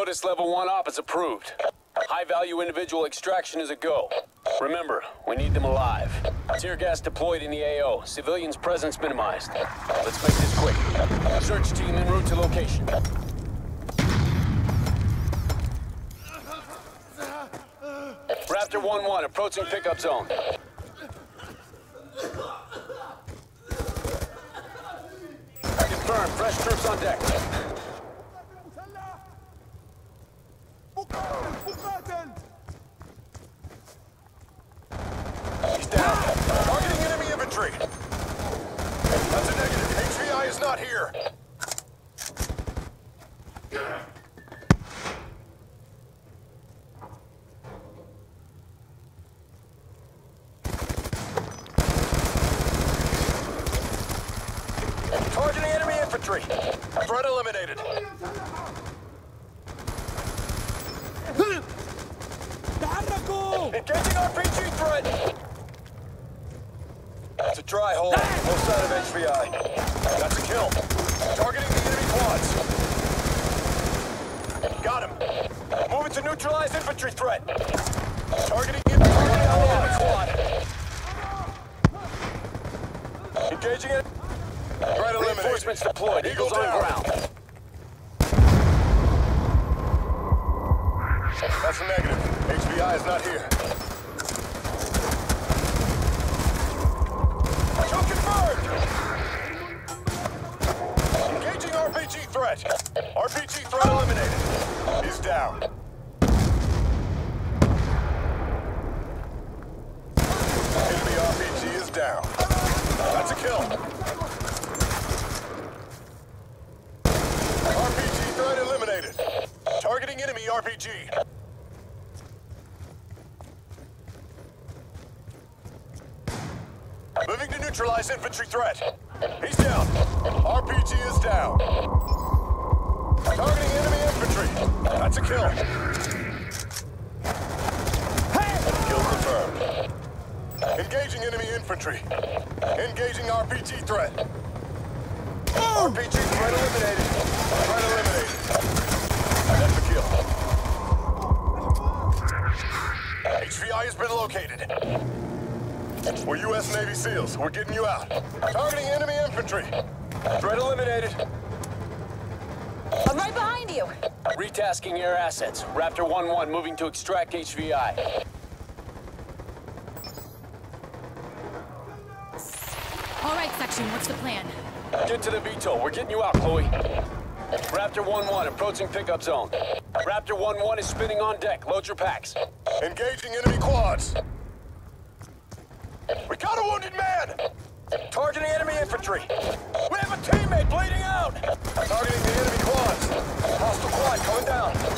Lotus Level 1 op is approved. High-value individual extraction is a go. Remember, we need them alive. Tear gas deployed in the AO. Civilians' presence minimized. Let's make this quick. Search team en route to location. Raptor 1-1, approaching pickup zone. Confirmed, fresh troops on deck. He's down. Targeting enemy infantry. That's a negative. HVI is not here. Targeting enemy infantry. Threat eliminated. Engaging RPG threat! It's a dry hole, no sign of HVI. That's a kill. Targeting the enemy quads. Got him. Moving to neutralize infantry threat. Reinforcements deployed. Eagles on ground. That's a negative. HVI is not here. Confirmed! Engaging RPG threat. RPG threat eliminated. He's down. Enemy RPG is down. That's a kill. RPG threat eliminated. Targeting enemy RPG. Moving to neutralize infantry threat. He's down. RPG is down. Targeting enemy infantry. That's a kill. Kill confirmed. Engaging enemy infantry. Engaging RPG threat. RPG threat eliminated. Threat eliminated. That's a kill. HVI has been located. We're U.S. Navy SEALs. We're getting you out. Targeting enemy infantry. Threat eliminated. I'm right behind you. Retasking air assets. Raptor 1-1 moving to extract HVI. All right, Section, what's the plan? Get to the VTOL. We're getting you out, Chloe. Raptor 1-1 approaching pickup zone. Raptor 1-1 is spinning on deck. Load your packs. Engaging enemy quads. We got a wounded man! Targeting enemy infantry. We have a teammate bleeding out! Targeting the enemy quads. Hostile quad coming down.